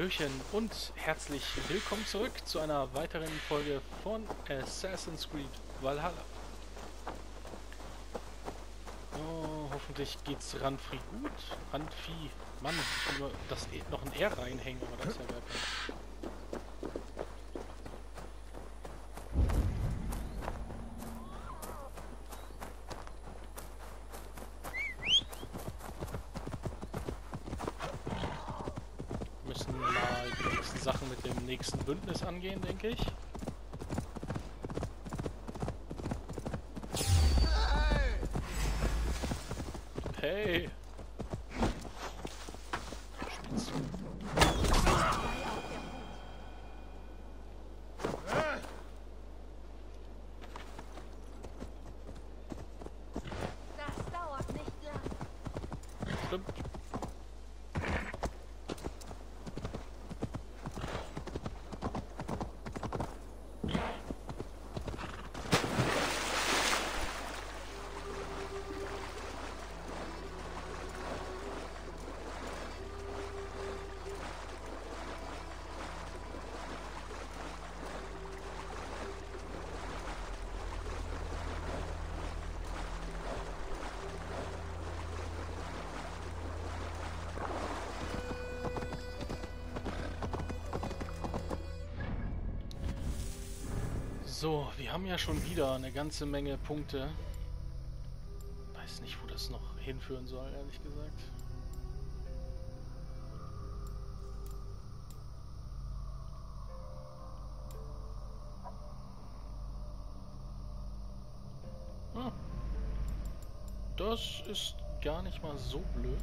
Hallöchen und herzlich willkommen zurück zu einer weiteren Folge von Assassin's Creed Valhalla. Oh, hoffentlich geht's Ranfri gut. Ranfi, Mann, ich will das e noch ein R reinhängen, aber das ist ja gar them. So, wir haben ja schon wieder eine ganze Menge Punkte. Weiß nicht, wo das noch hinführen soll, ehrlich gesagt. Ah. Das ist gar nicht mal so blöd.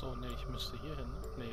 Ach so, nee, ich müsste hier hin. ne?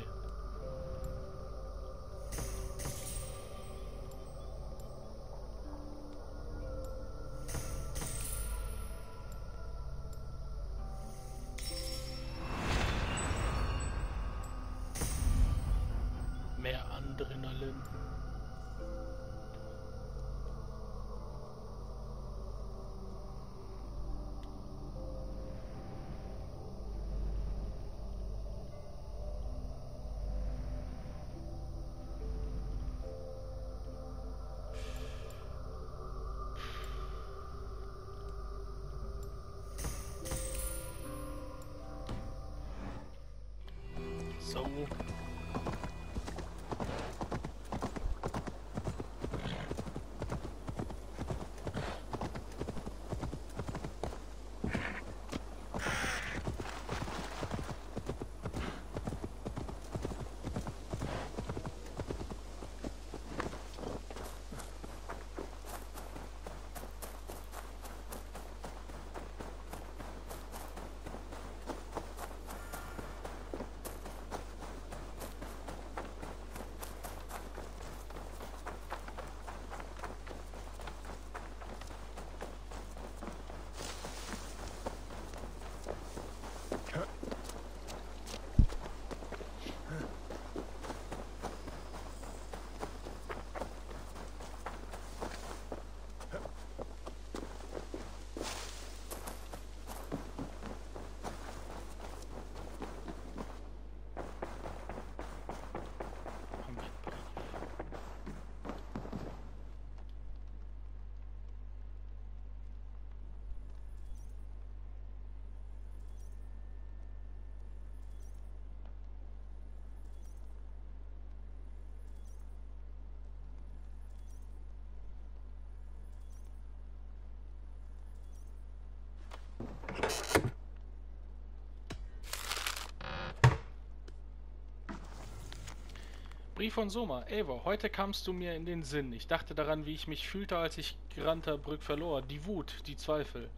Brief von Soma. Eivor, heute kamst du mir in den Sinn. Ich dachte daran, wie ich mich fühlte, als ich Granterbrück verlor. Die Wut, die Zweifel.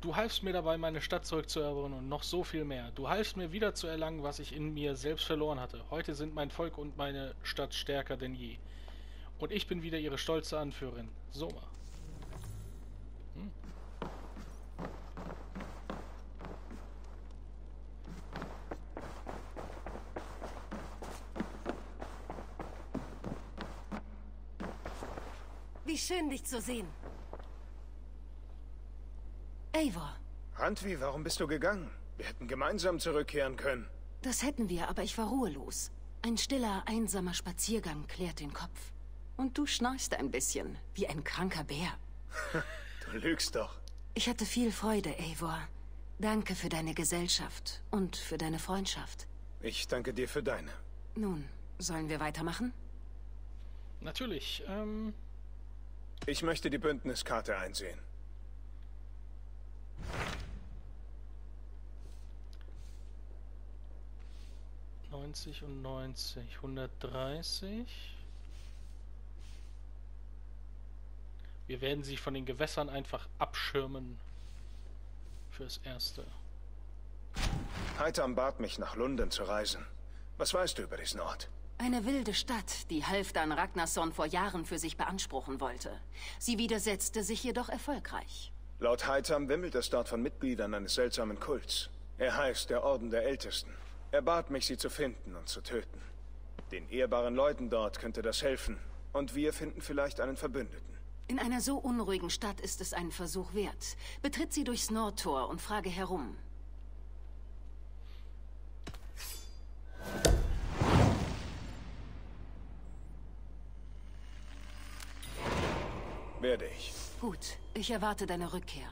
Du halfst mir dabei, meine Stadt zurückzuerobern und noch so viel mehr. Du halfst mir wieder zu erlangen, was ich in mir selbst verloren hatte. Heute sind mein Volk und meine Stadt stärker denn je. Und ich bin wieder ihre stolze Anführerin. Soma. Hm. Wie schön, dich zu sehen. Eivor, Handwi, warum bist du gegangen? Wir hätten gemeinsam zurückkehren können. das hätten wir, aber ich war ruhelos. Ein stiller, einsamer Spaziergang klärt den Kopf. Und du schnarchst ein bisschen, wie ein kranker Bär. Du lügst doch. Ich hatte viel Freude, Eivor. Danke für deine Gesellschaft und für deine Freundschaft. Ich danke dir für deine. Nun, sollen wir weitermachen? Natürlich. Ähm, Ich möchte die Bündniskarte einsehen. neunzig und neunzig. Hundertdreißig. Wir werden sie von den Gewässern einfach abschirmen. Fürs Erste. Heitam bat mich, nach Lunden zu reisen. Was weißt du über diesen Ort? Eine wilde Stadt, die Halfdan Ragnarsson vor Jahren für sich beanspruchen wollte. Sie widersetzte sich jedoch erfolgreich. Laut Heitam wimmelt es dort von Mitgliedern eines seltsamen Kults. Er heißt der Orden der Ältesten. Er bat mich, sie zu finden und zu töten. Den ehrbaren Leuten dort könnte das helfen. Und wir finden vielleicht einen Verbündeten. In einer so unruhigen Stadt ist es einen Versuch wert. Betritt sie durchs Nordtor und frage herum. Werde ich. Gut, ich erwarte deine Rückkehr.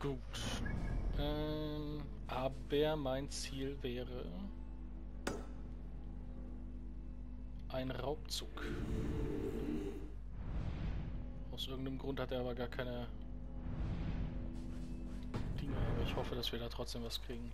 Gut. Ähm, aber mein Ziel wäre ein Raubzug. Aus irgendeinem Grund hat er aber gar keine ich hoffe, dass wir da trotzdem was kriegen.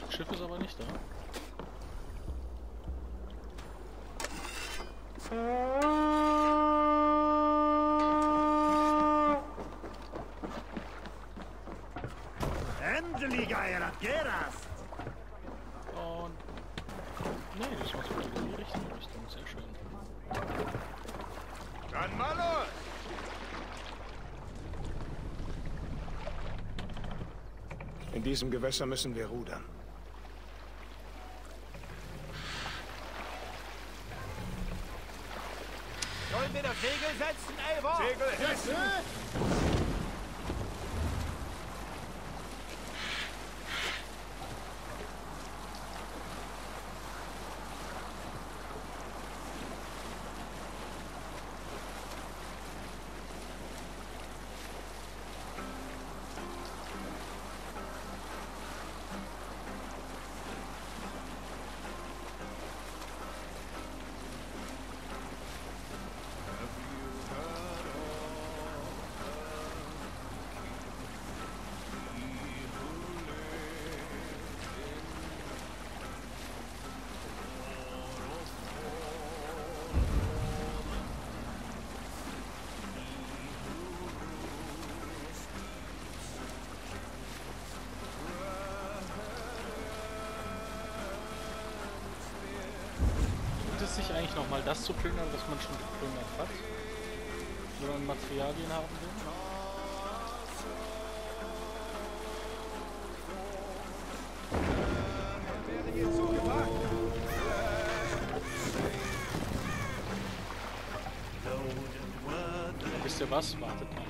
Das Schiff ist aber nicht da. Und. Nee, das war sogar in die richtige Richtung. Sehr schön. Dann mal los! In diesem Gewässer müssen wir rudern. Eigentlich nochmal das zu plündern, was man schon geplündert hat? Wenn man Materialien haben will? Wisst ihr was? Wartet mal.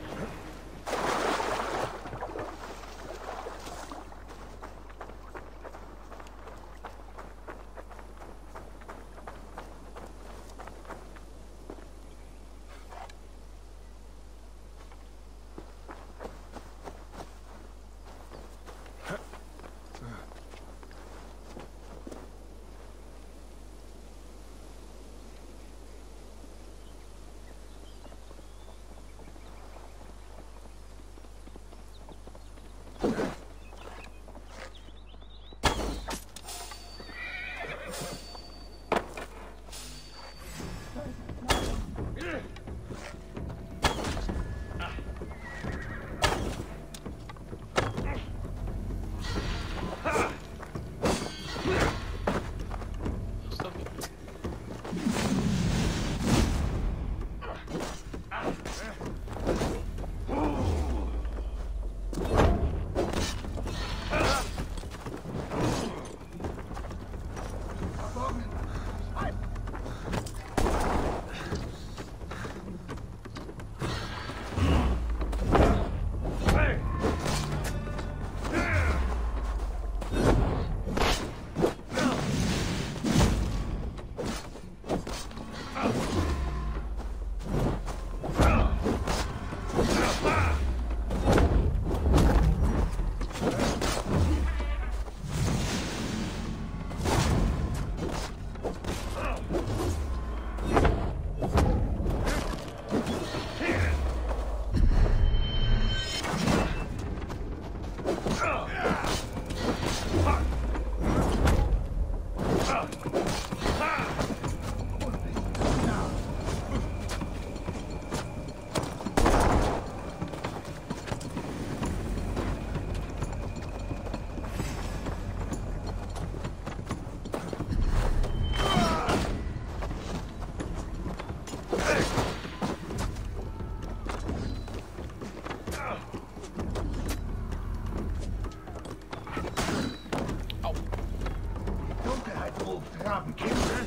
Grabenkinder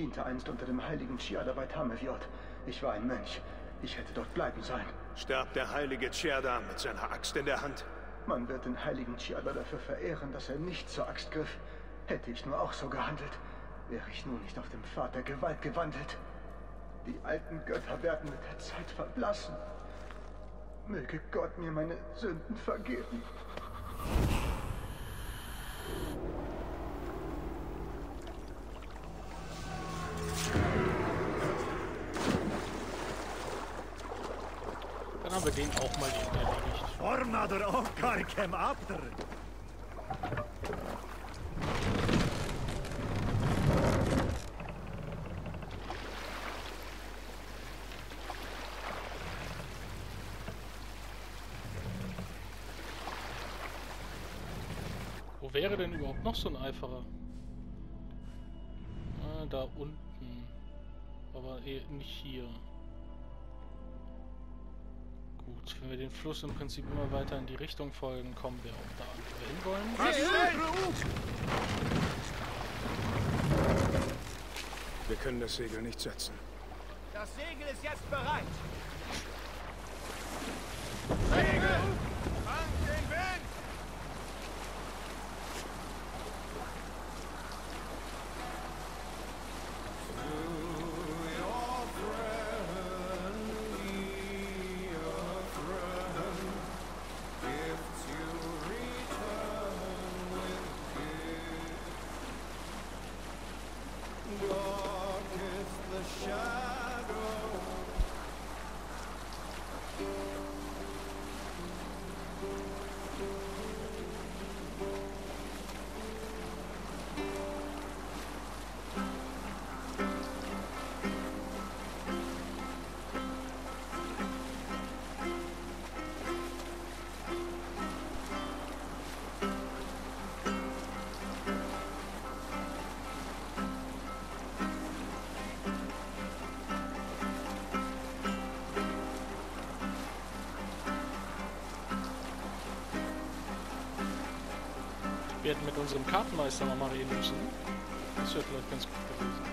diente einst unter dem heiligen Chiada bei Tameviot. Ich war ein Mönch. Ich hätte dort bleiben sollen. Starb der heilige Tjerda mit seiner Axt in der Hand? Man wird den heiligen Chiada dafür verehren, dass er nicht zur Axt griff. Hätte ich nur auch so gehandelt, wäre ich nun nicht auf dem Pfad der Gewalt gewandelt. Die alten Götter werden mit der Zeit verblassen. Möge Gott mir meine Sünden vergeben. Dann haben wir den auch mal eben erledigt. Okkar kem aftur. Wo wäre denn überhaupt noch so ein Eiferer? Ah, da unten. Aber eh nicht hier. Wenn wir den Fluss im Prinzip immer weiter in die Richtung folgen, kommen wir auch da an, wo wir hinwollen. Wir können das Segel nicht setzen. Das Segel ist jetzt bereit. Segel! Hätten mit unserem Kartenmeister mal reden müssen. Das wäre vielleicht ganz gut gewesen.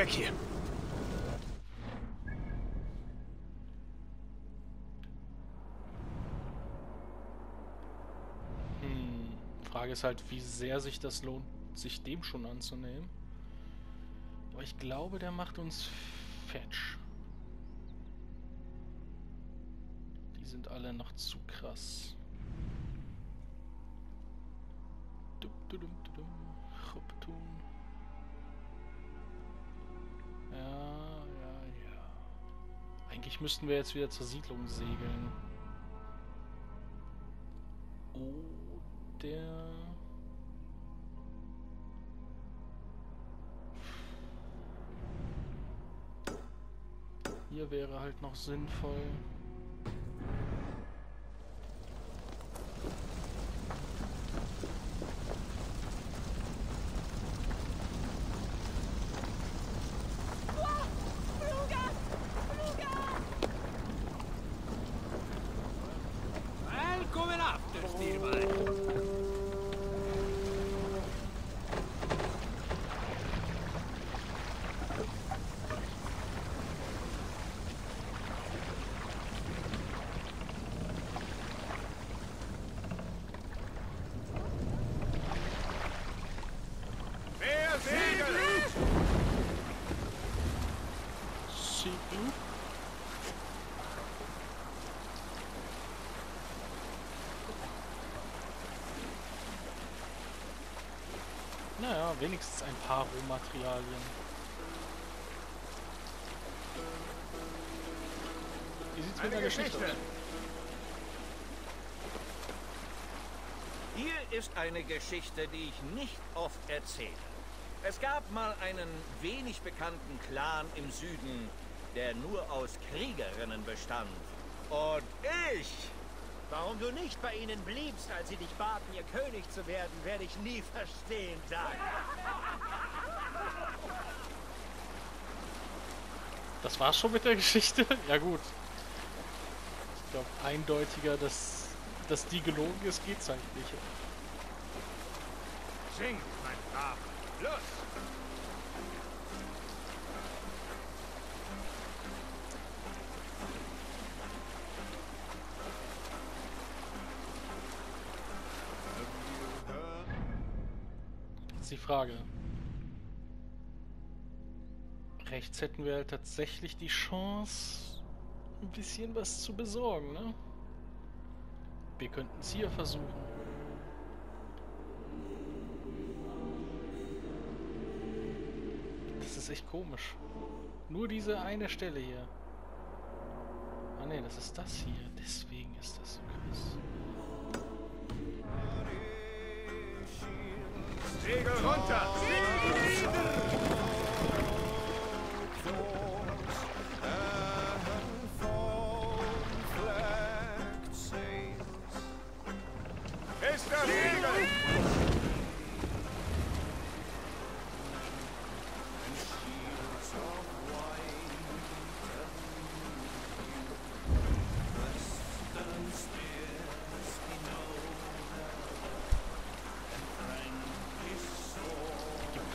Weg hier. Hm. Frage ist halt, wie sehr sich das lohnt, sich dem schon anzunehmen. Aber ich glaube, der macht uns fetch. Die sind alle noch zu krass. Dum, dum, dum, dum, Ja, ja, ja. Eigentlich müssten wir jetzt wieder zur Siedlung segeln. Oder... Hier wäre halt noch sinnvoll. Ein paar Rohmaterialien. Wie sieht's mit der Geschichte aus? Geschichte. Hier ist eine Geschichte, die ich nicht oft erzähle. Es gab mal einen wenig bekannten Clan im Süden, der nur aus Kriegerinnen bestand. Und ich Warum du nicht bei ihnen bliebst, als sie dich baten, ihr König zu werden, werde ich nie verstehen, Doug. Das war's schon mit der Geschichte? Ja gut. Ich glaube, eindeutiger, dass, dass die gelogen ist, geht's eigentlich nicht. Sing, mein Brav. Los! Jetzt die Frage. Rechts hätten wir halt tatsächlich die Chance, ein bisschen was zu besorgen, ne? Wir könnten es hier versuchen. Das ist echt komisch. Nur diese eine Stelle hier. Ah ne, das ist das hier. Deswegen ist das so krass. Segel runter!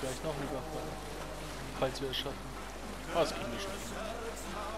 Gleich noch einen Überfall. Falls wir es schaffen. Ah, kriegen wir schon. Da!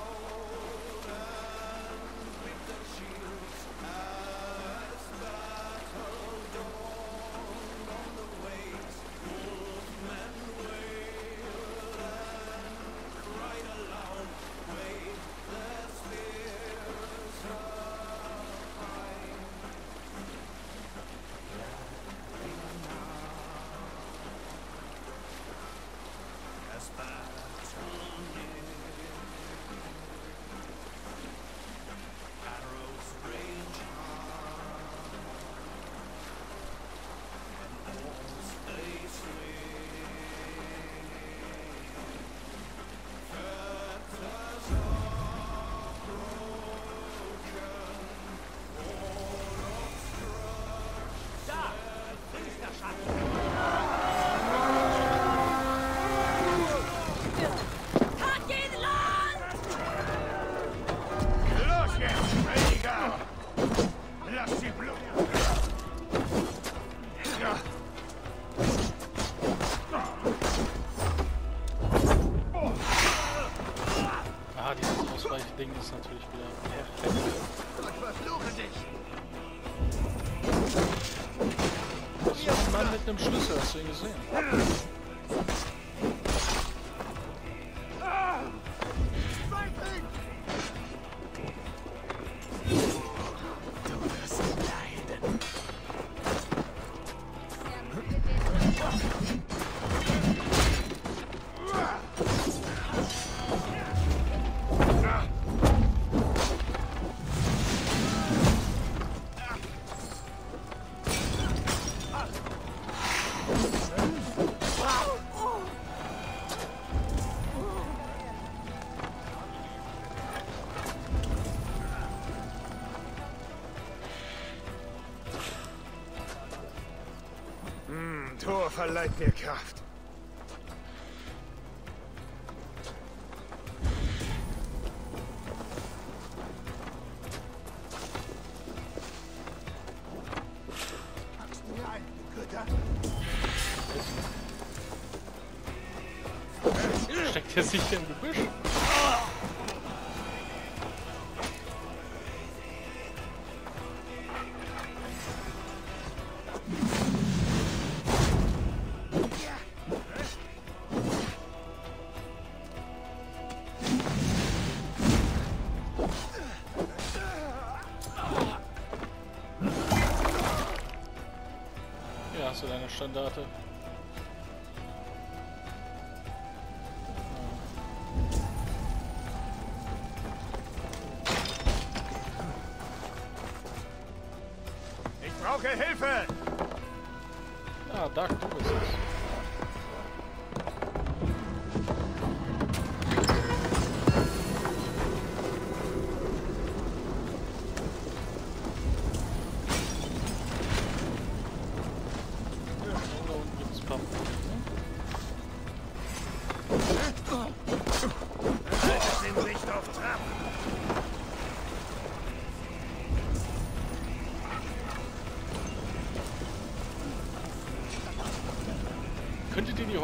sing us in. Verleiht mir Kraft. Steckt er sich im Gebüsch? Du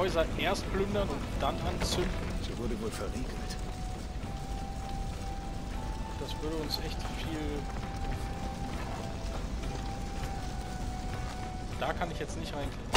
Häuser erst plündern und dann anzünden? Sie wurde wohl verriegelt. Das würde uns echt viel... Da kann ich jetzt nicht reinklicken.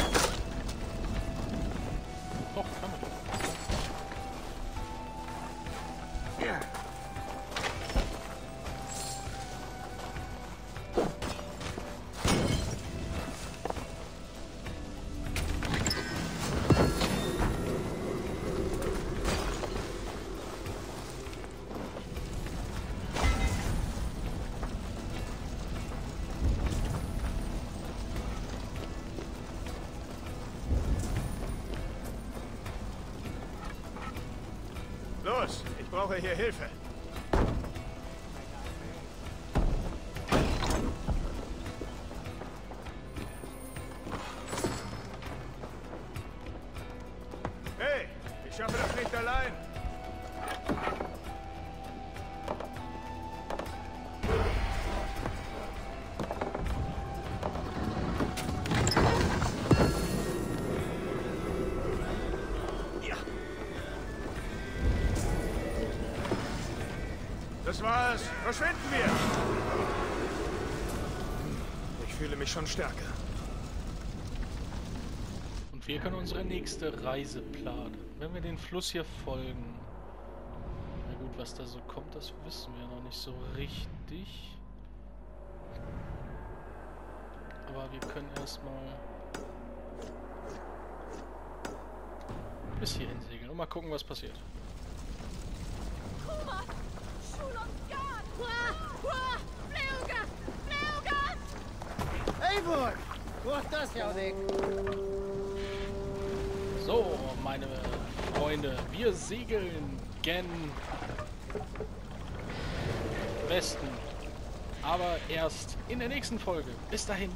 Brauche hier Hilfe. Das war's. Verschwinden wir! Ich fühle mich schon stärker. Und wir können unsere nächste Reise planen. Wenn wir den Fluss hier folgen. Na gut, was da so kommt, das wissen wir noch nicht so richtig. Aber wir können erstmal bis hierhin segeln und mal gucken, was passiert. So, meine Freunde, wir segeln gen Westen. Aber erst in der nächsten Folge. Bis dahin.